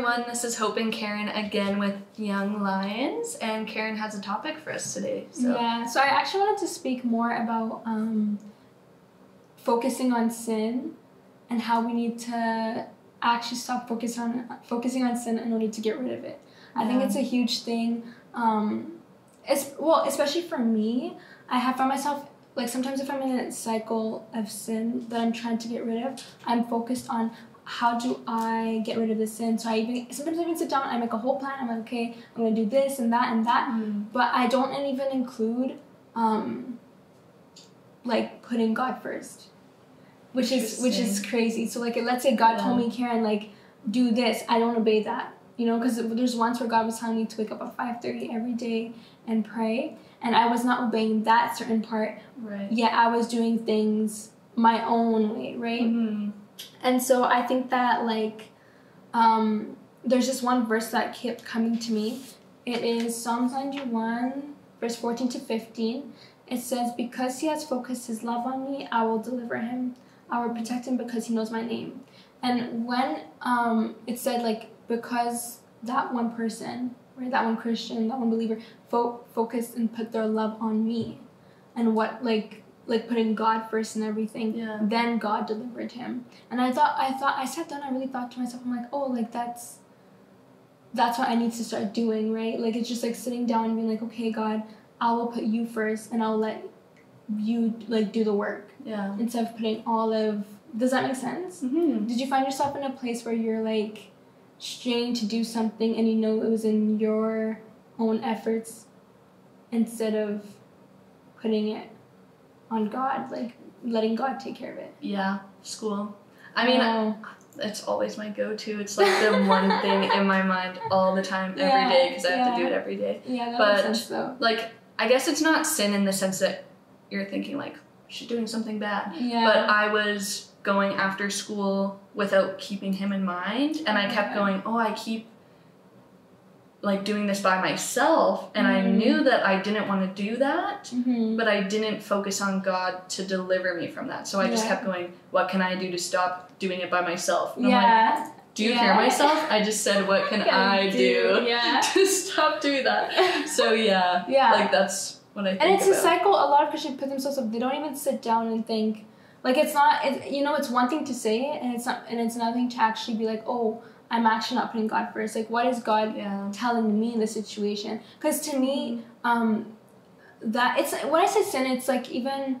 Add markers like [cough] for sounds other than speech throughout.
everyone. This is Hope and Karen again with Young Lions, and Karen has a topic for us today. So. Yeah, so I actually wanted to speak more about um, focusing on sin and how we need to actually stop focus on focusing on sin in order to get rid of it. I think it's a huge thing. Um, it's well, especially for me. I have found myself like sometimes if I'm in a cycle of sin that I'm trying to get rid of, I'm focused on how do I get rid of this sin. So I even sometimes I even sit down, I make a whole plan. I'm like, okay, I'm gonna do this and that and that, Mm. but I don't even include um, like putting God first, which is which is crazy. So like let's say God told me, Karen, like do this, I don't obey that. You know, because there's once where God was telling me to wake up at five thirty every day and pray, and I was not obeying that certain part. Right. Yet I was doing things my own way, right? Mhm. And so I think that like um, there's just one verse that kept coming to me. It is Psalms 91, verse 14 to 15. It says, Because he has focused his love on me, I will deliver him. I will protect him because he knows my name. And when um, it said, like, because that one person, right, that one Christian, that one believer, fo- focused and put their love on me and what, like, like putting God first and everything, Yeah. then God delivered him. And I thought, I thought, I sat down, I really thought to myself, I'm like, oh, like that's, that's what I need to start doing, right? Like it's just like sitting down and being like, okay, God, I will put you first, and I'll let you like do the work Yeah. instead of putting all of. Does that make sense? hmm Did you find yourself in a place where you're like straining to do something and you know it was in your own efforts instead of putting it on God, like letting God take care of it? Yeah. School. I mean, Oh. it's always my go-to. It's like the one [laughs] thing in my mind all the time, every Yeah, day, because I have to do it every day. yeah, that but- makes sense though. Like, I guess it's not sin in the sense that you're thinking like she's doing something bad. Yeah. But I was going after school without keeping him in mind, and I kept Yeah. going, oh, I keep like doing this by myself, and I Mhm. knew that I didn't want to do that. hmm But I didn't focus on God to deliver me from that. So I just kept going, what can I do to stop doing it by myself? And I'm like, Yeah. do you Yeah. hear myself? I just said, what can [laughs] Can I do Yeah. [laughs] to stop doing that? [laughs] So yeah, Yeah. like that's what I think and it's a cycle. A lot of Christians put themselves up. They don't even sit down and think. Like it's not. It's, you know, it's one thing to say it, and it's not. And it's another thing to actually be like, oh, I'm actually not putting God first. Like, what is God yeah. telling me in this situation? Because to me, um, that it's when I say sin, it's like even.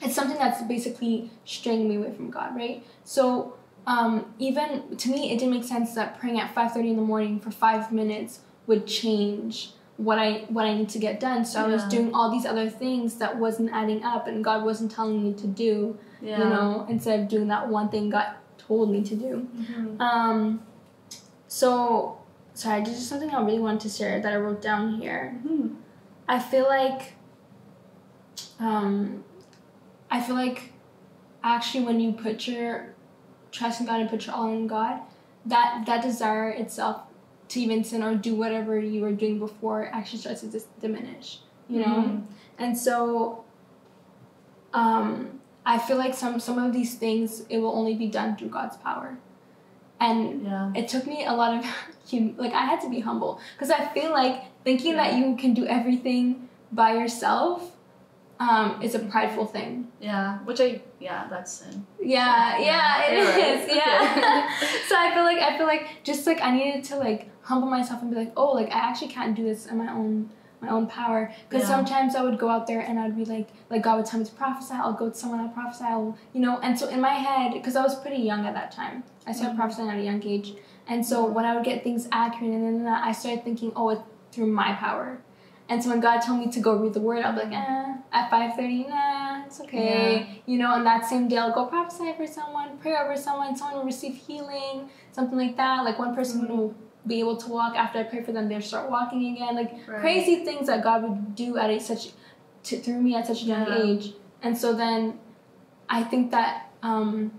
It's something that's basically straying me away from God, right? So um, even to me, it didn't make sense that praying at five thirty in the morning for five minutes would change what I what I need to get done. So I was doing all these other things that wasn't adding up, and God wasn't telling me to do. Yeah. You know, instead of doing that one thing God told me to do. Mhm. Um, so sorry, this is something I really wanted to share that I wrote down here. Mhm. I feel like, um, I feel like, actually, when you put your trust in God and put your all in God, that that desire itself to even sin or do whatever you were doing before actually starts to dis- diminish. You know, Mhm. and so, um, I feel like some some of these things it will only be done through God's power, and Yeah. it took me a lot of [laughs] hum- like I had to be humble because I feel like thinking that you can do everything by yourself um, is a prideful thing. Yeah. Which I yeah, that's sin. Yeah, yeah, it You're right. is. Yeah. [laughs] So I feel like I feel like just like I needed to like humble myself and be like, oh, like I actually can't do this on my own my own power. Because Yeah. sometimes I would go out there and I'd be like, like God would tell me to prophesy. I'll go to someone. I'll prophesy. I'll, you know. And so in my head, because I was pretty young at that time, I started Mhm. prophesying at a young age. And so when I would get things accurate and then I started thinking, oh, it's through my power. And so when God told me to go read the word, I'll be like, eh, at 5.30, nah, it's okay. You know, and that same day I'll go prophesy for someone, pray over someone, someone will receive healing, something like that. Like one person Mhm. will be able to walk after I pray for them, they'll start walking again. Like Right. crazy things that God would do at a such, to, through me at such a young Yeah. age. And so then I think that um,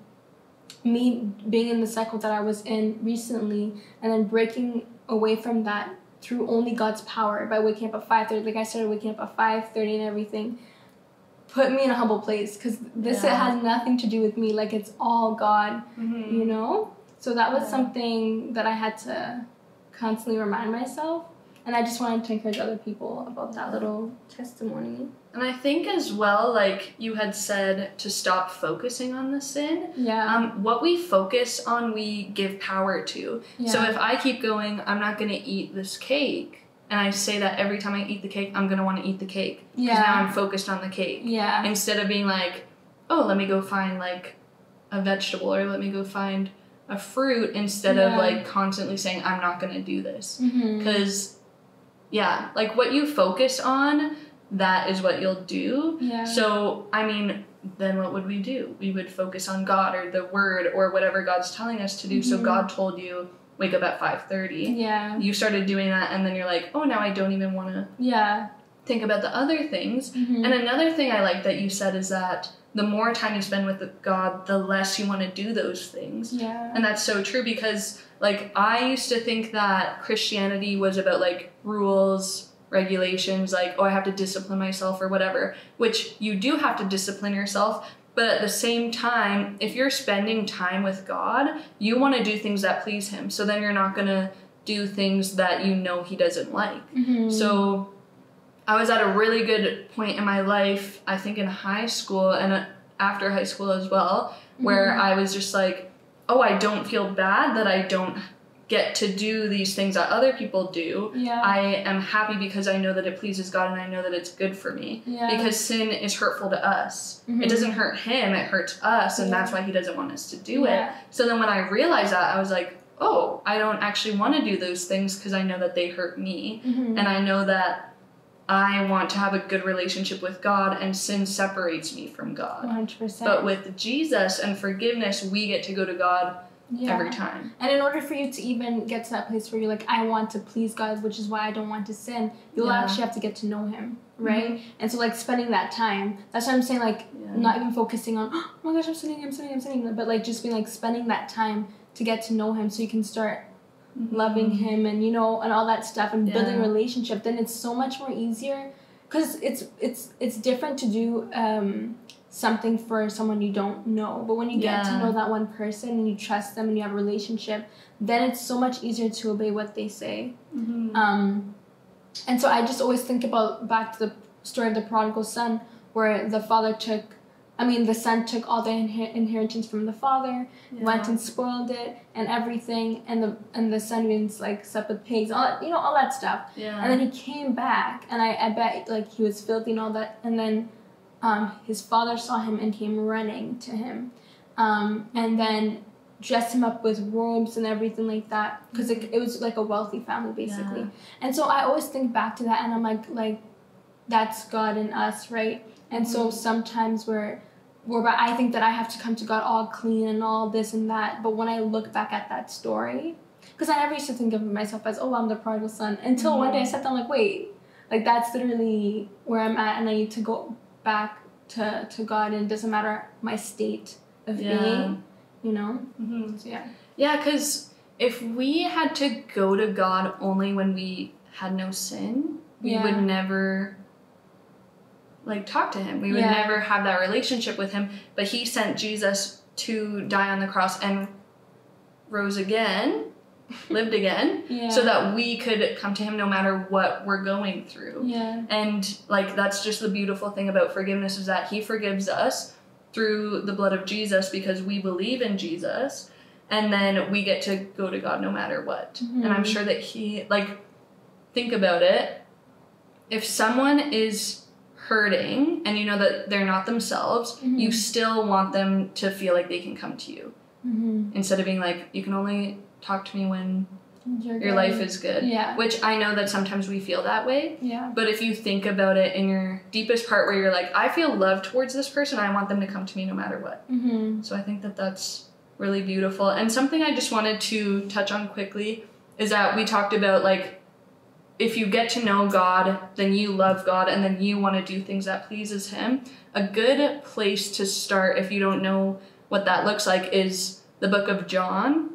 me being in the cycle that I was in recently and then breaking away from that through only God's power by waking up at 5.30, like I started waking up at 5.30 and everything, put me in a humble place because this Yeah. has nothing to do with me. Like it's all God, Mhm. you know? So that was Yeah. something that I had to constantly remind myself. And I just wanted to encourage other people about that little testimony. And I think as well, like you had said, to stop focusing on the sin. Yeah. Um, what we focus on, we give power to. yeah. So if I keep going, I'm not gonna eat this cake, and I say that every time I eat the cake, I'm gonna want to eat the cake Yeah. because now I'm focused on the cake yeah. instead of being like, oh, let me go find like a vegetable or let me go find a fruit instead of like constantly saying I'm not gonna do this because yeah, like what you focus on, that is what you'll do. Yeah. So, I mean, then what would we do? We would focus on God or the word or whatever God's telling us to do. So Mhm. God told you wake up at 5:30. yeah. You started doing that and then you're like, "Oh, now I don't even want to Yeah. Think about the other things." Mhm. And another thing I like that you said is that the more time you spend with God, the less you want to do those things. yeah. And that's so true because, like, I used to think that Christianity was about, like, rules, regulations, like, oh, I have to discipline myself or whatever, which you do have to discipline yourself. But at the same time, if you're spending time with God, you want to do things that please Him. So then you're not going to do things that you know He doesn't like. Mhm. So I was at a really good point in my life, I think in high school and uh, after high school as well, where Mhm. I was just like, oh, I don't feel bad that I don't get to do these things that other people do. yeah. I am happy because I know that it pleases God and I know that it's good for me. yeah. Because sin is hurtful to us. Mhm. It doesn't hurt him, it hurts us, and Yeah. that's why he doesn't want us to do it. So then when I realized that, I was like, oh, I don't actually want to do those things because I know that they hurt me. Mhm. And I know that I want to have a good relationship with God, and sin separates me from God. 100%. But with Jesus and forgiveness, we get to go to God yeah. every time. And in order for you to even get to that place where you're like, I want to please God, which is why I don't want to sin, you'll Yeah. actually have to get to know Him, mm-hmm. right? And so, like, spending that time, that's what I'm saying, like, Yeah. not even focusing on, oh my gosh, I'm sinning, I'm sinning, I'm sinning, but like, just being like, spending that time to get to know Him so you can start loving Him and, you know, and all that stuff and building Yeah. a relationship, then it's so much more easier. Because it's it's it's different to do um, something for someone you don't know, but when you get to know that one person and you trust them and you have a relationship, then it's so much easier to obey what they say. Mhm. Um, and so I just always think about back to the story of the prodigal son, where the father took, I mean, the son took all the inher- inheritance from the father, Yeah. went and spoiled it and everything, and the and the son means like slept with pigs, all that, you know, all that stuff. yeah. And then he came back, and I, I bet like he was filthy and all that. And then um, his father saw him and came running to him, um, and then dressed him up with robes and everything like that, because it, it was like a wealthy family basically. Yeah. And so I always think back to that, and I'm like, like that's God in us, right? And so Mhm. sometimes we're I think that I have to come to God all clean and all this and that. But when I look back at that story, because I never used to think of myself as oh I'm the prodigal son until one day I Mhm. sat down like wait, like that's literally where I'm at, and I need to go back to to God, and it doesn't matter my state of Yeah. being, you know. Mhm. So yeah. Yeah, because if we had to go to God only when we had no sin, we Yeah. would never like talk to him. We would Yeah. never have that relationship with him. But he sent Jesus to die on the cross and rose again, [laughs] lived again, Yeah. so that we could come to him no matter what we're going through. yeah. And like that's just the beautiful thing about forgiveness is that he forgives us through the blood of Jesus because we believe in Jesus and then we get to go to God no matter what. And I'm Mhm. sure that he like think about it. If someone is hurting and you know that they're not themselves, you Mhm. still want them to feel like they can come to you Mm-hmm. instead of being like you can only talk to me when You're your good. life is good. Yeah. Which I know that sometimes we feel that way. Yeah. But if you think about it in your deepest part where you're like, I feel love towards this person, I want them to come to me no matter what. Mm-hmm. So I think that that's really beautiful. And something I just wanted to touch on quickly is that we talked about like, if you get to know God, then you love God and then you want to do things that pleases him. A good place to start if you don't know what that looks like is the book of John.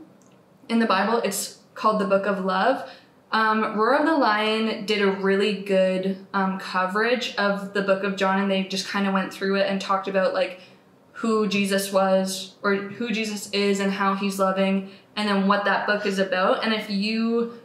In the Bible, it's called the book of love. Um, Roar of the Lion did a really good um, coverage of the book of John, and they just kind of went through it and talked about like who Jesus was or who Jesus is and how he's loving and then what that book is about. And if you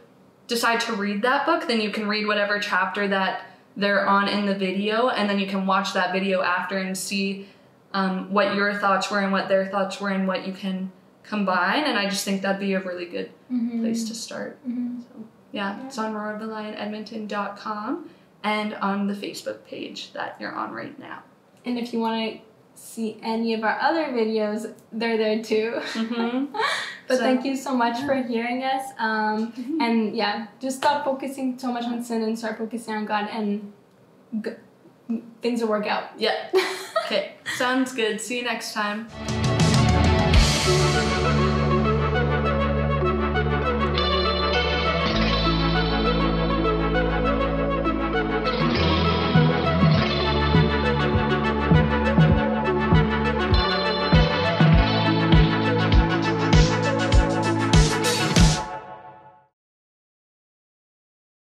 decide to read that book, then you can read whatever chapter that they're on in the video, and then you can watch that video after and see um, what your thoughts were and what their thoughts were and what you can combine. And I just think that'd be a really good Mhm. place to start. Mhm. So yeah, Yeah. it's on roarofthelionedmonton.com and on the Facebook page that you're on right now. And if you want to see any of our other videos, they're there too. Mm-hmm. [laughs] But So- thank you so much for hearing us. Um, Mhm. and yeah, just stop focusing so much on sin and start focusing on God, and g- things will work out. Yeah. [laughs] Okay. Sounds good. See you next time.